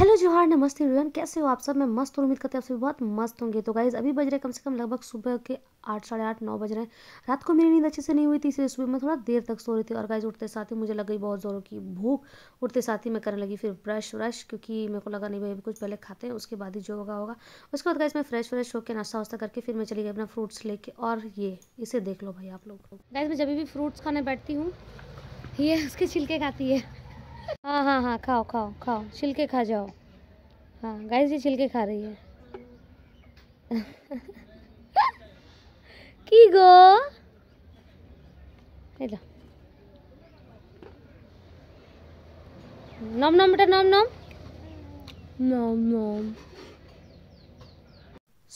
Hello जोहार, नमस्ते everyone कैसे हो आप सब? मैं मस्त हूँ, उम्मीद करते हैं आप सभी बहुत मस्त होंगे। तो गाइज़ अभी बज रहे कम से कम लगभग सुबह के आठ, साढ़े आठ, नौ बज रहे हैं। रात को मेरी नींद अच्छे से नहीं हुई थी, इसलिए सुबह मैं थोड़ा देर तक सो रही थी। और गाइज़ उठते साथ ही मुझे लग गई बहुत ज़ोरों की भूख। उठते साथ ही मैं करने लगी फिर ब्रश व्रश क्योंकि मेरे को लगा, नहीं भाई कुछ पहले खाते हैं, उसके बाद ही जो होगा होगा। उसके बाद गाइज़ मैं फ्रेश व्रेश होकर नाश्ता वास्ता करके फिर मैं चली गई अपना फ्रूट्स लेके। और ये, इसे देख लो भाई आप लोग। गाइज़ मैं जब भी फ्रूट्स खाने बैठती हूँ, ये उसके छिलके खाती है। हाँ हाँ हाँ खाओ खाओ खाओ। छिलके खा जाओ। हाँ गाय जी छिलके खा रही है। की गो? लो। नम नम बेटा, नम नम। नम नम।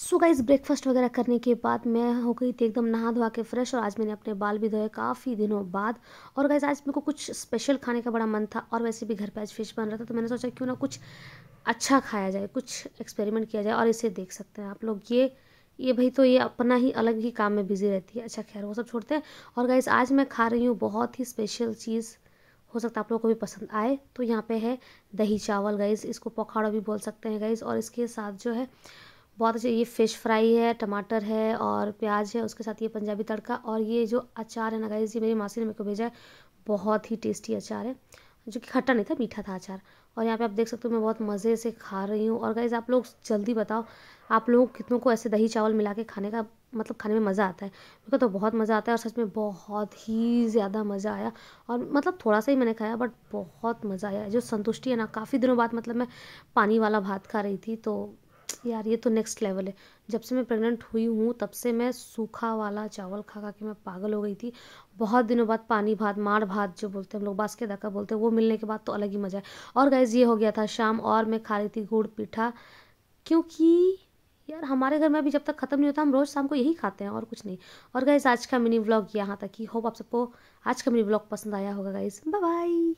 सो गाइस ब्रेकफास्ट वगैरह करने के बाद मैं हो गई थी एकदम नहा धोवा के फ्रेश और आज मैंने अपने बाल भी धोए काफ़ी दिनों बाद। और गाइस आज मेरे को कुछ स्पेशल खाने का बड़ा मन था और वैसे भी घर पे आज फ़िश बन रहा था तो मैंने सोचा क्यों ना कुछ अच्छा खाया जाए, कुछ एक्सपेरिमेंट किया जाए और इसे देख सकते हैं आप लोग। ये ये भाई तो ये अपना ही अलग ही काम में बिज़ी रहती है। अच्छा खैर, वो सब छोड़ते हैं। और गाइज़ आज मैं खा रही हूँ बहुत ही स्पेशल चीज़। हो सकता है आप लोगों को भी पसंद आए तो यहाँ पे है दही चावल गाइज़ इसको पकौड़ा भी बोल सकते हैं गाइज़ और इसके साथ जो है बहुत अच्छे, ये फ़िश फ्राई है, टमाटर है और प्याज है, उसके साथ ये पंजाबी तड़का और ये जो अचार है ना गाइज़ ये मेरी मासी ने मेरे को भेजा है, बहुत ही टेस्टी अचार है, जो कि खट्टा नहीं था, मीठा था अचार और यहाँ पे आप देख सकते हो मैं बहुत मज़े से खा रही हूँ और गाइज़ आप लोग जल्दी बताओ, आप लोगों कितनों को ऐसे दही चावल मिला के खाने का मतलब खाने में मज़ा आता है? मेरे को तो बहुत मज़ा आता है और सच में बहुत ही ज़्यादा मज़ा आया और मतलब थोड़ा सा ही मैंने खाया बट बहुत मज़ा आया, जो संतुष्टि है ना, काफ़ी दिनों बाद मतलब मैं पानी वाला भात खा रही थी तो यार, ये तो नेक्स्ट लेवल है। जब से मैं प्रेग्नेंट हुई हूँ, तब से मैं सूखा वाला चावल खा खा के मैं पागल हो गई थी। बहुत दिनों बाद पानी भात मार भात जो बोलते हैं हम लोग बास्के दका बोलते हैं, वो मिलने के बाद तो अलग ही मज़ा है। और गैस ये हो गया था शाम और मैं खा रही थी गुड़ पीठा। क्योंकि यार, हमारे घर में अभी जब तक ख़त्म नहीं होता, हम रोज़ शाम को यही खाते हैं और कुछ नहीं। और गाइज़ आज का मिनी ब्लॉग यहाँ तक ही। होप आप सबको आज का मिनी ब्लॉग पसंद आया होगा गाइज़ बाय